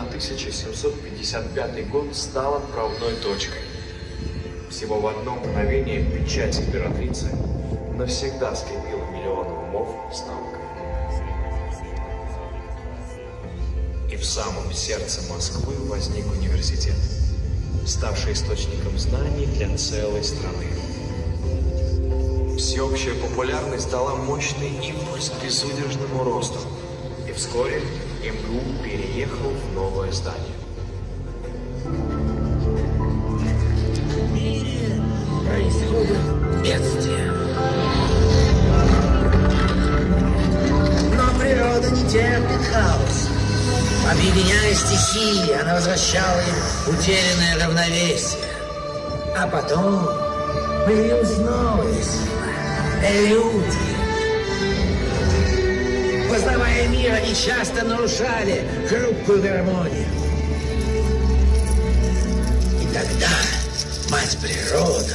1755 год стал отправной точкой. Всего в одно мгновение печать императрицы навсегда скрепила миллионы умов с. И в самом сердце Москвы возник университет, ставший источником знаний для целой страны. Всеобщая популярность дала мощный импульс к безудержному росту, и вскоре МГУ переехал в новое здание. В мире происходят бедствия. Но природа не терпит хаос. Объединяя стихии, она возвращала им утерянное равновесие. А потом появилась новая сила — люди. Познавая мир, они часто нарушали хрупкую гармонию. И тогда мать природа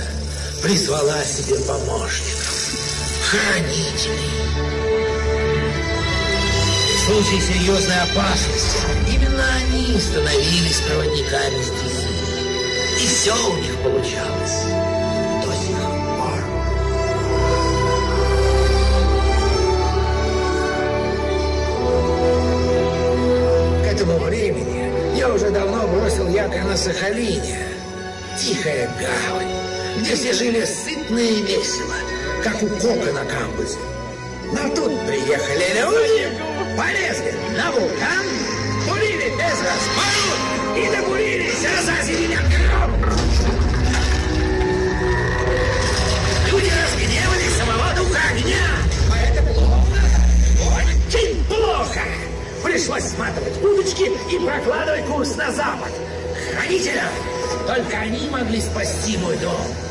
призвала себе помощников, хранителей. В случае серьезной опасности именно они становились проводниками стихии. И все у них получалось якорь на Сахалине. Тихая гавань, где все жили сытно и весело, как у кока на камбузе. Но тут приехали люди, полезли на вулкан, курили без разбору и докурились, Пришлось сматывать удочки и прокладывать курс на запад. Хранителям только они могли спасти мой дом.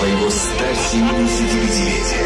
Своего 175-летия Сбербанк открывает двери